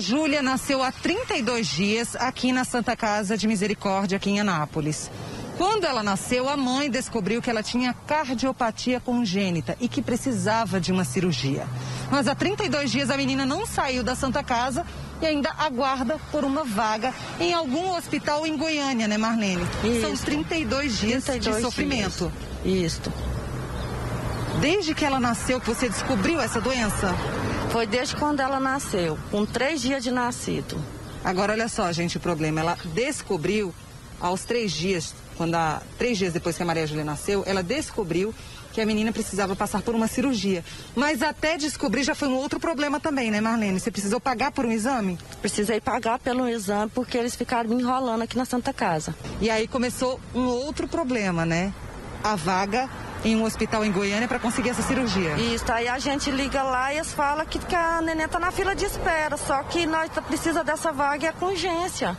Júlia nasceu há 32 dias aqui na Santa Casa de Misericórdia, aqui em Anápolis. Quando ela nasceu, a mãe descobriu que ela tinha cardiopatia congênita e que precisava de uma cirurgia. Mas há 32 dias a menina não saiu da Santa Casa e ainda aguarda por uma vaga em algum hospital em Goiânia, né, Marlene? Isso. São 32 dias 32 de sofrimento. Dias. Isso. Desde que ela nasceu que você descobriu essa doença? Foi desde quando ela nasceu, com três dias de nascido. Agora, olha só, gente, o problema. Ela descobriu aos três dias, quando a, três dias depois que a Maria Júlia nasceu, ela descobriu que a menina precisava passar por uma cirurgia. Mas até descobrir já foi um outro problema também, né, Marlene? Você precisou pagar por um exame? Precisei pagar pelo exame porque eles ficaram me enrolando aqui na Santa Casa. E aí começou um outro problema, né? A vaga em um hospital em Goiânia para conseguir essa cirurgia. Isso, aí a gente liga lá e eles falam que, que a neném está na fila de espera, só que nós precisa dessa vaga e é com urgência.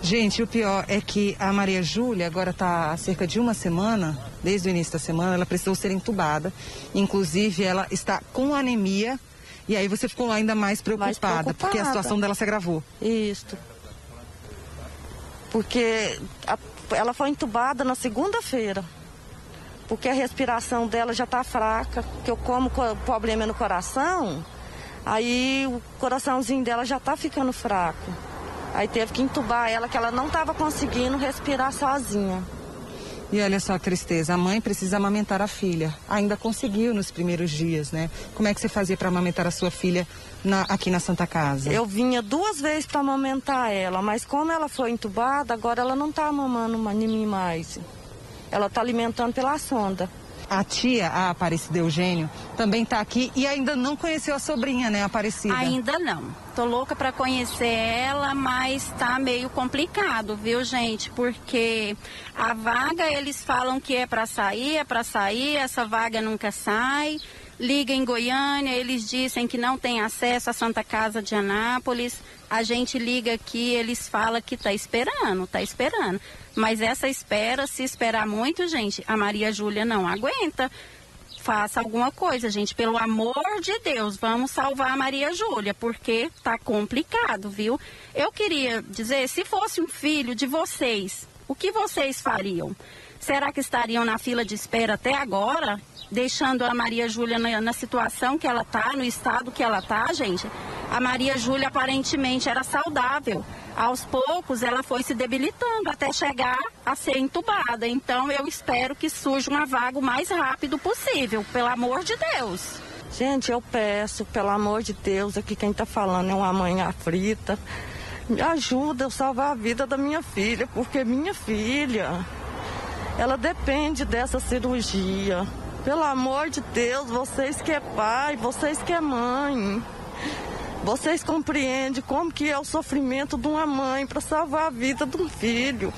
Gente, o pior é que a Maria Júlia agora está há cerca de uma semana, desde o início da semana, ela precisou ser entubada. Inclusive, ela está com anemia. E aí você ficou ainda mais preocupada, mais preocupada. porque a situação dela se agravou. Isso. Porque a, ela foi entubada na segunda-feira. Porque a respiração dela já está fraca, que eu como problema no coração, aí o coraçãozinho dela já está ficando fraco. Aí teve que entubar ela, que ela não estava conseguindo respirar sozinha. E olha só a tristeza, a mãe precisa amamentar a filha. Ainda conseguiu nos primeiros dias, né? Como é que você fazia para amamentar a sua filha na, aqui na Santa Casa? Eu vinha duas vezes para amamentar ela, mas como ela foi entubada, agora ela não está mamando em mim mais. Ela está alimentando pela sonda. A tia, a Aparecida Eugênio, também está aqui e ainda não conheceu a sobrinha, né, Aparecida? Ainda não. Tô louca para conhecer ela, mas tá meio complicado, viu, gente? Porque a vaga eles falam que é para sair, é para sair, essa vaga nunca sai. Liga em Goiânia, eles dizem que não tem acesso à Santa Casa de Anápolis. A gente liga aqui, eles falam que tá esperando, tá esperando. Mas essa espera, se esperar muito, gente, a Maria Júlia não aguenta. Faça alguma coisa, gente. Pelo amor de Deus, vamos salvar a Maria Júlia, porque tá complicado, viu? Eu queria dizer, se fosse um filho de vocês, o que vocês fariam? Será que estariam na fila de espera até agora? Deixando a Maria Júlia na, na situação que ela tá, no estado que ela tá, gente? A Maria Júlia aparentemente era saudável aos poucos ela foi se debilitando até chegar a ser entubada. Então eu espero que surja uma vaga o mais rápido possível, pelo amor de Deus. Gente, eu peço, pelo amor de Deus, aqui quem está falando é uma mãe aflita. Me ajuda a salvar a vida da minha filha, porque minha filha, ela depende dessa cirurgia. Pelo amor de Deus, vocês que é pai, vocês que é mãe. Vocês compreendem como que é o sofrimento de uma mãe para salvar a vida de um filho.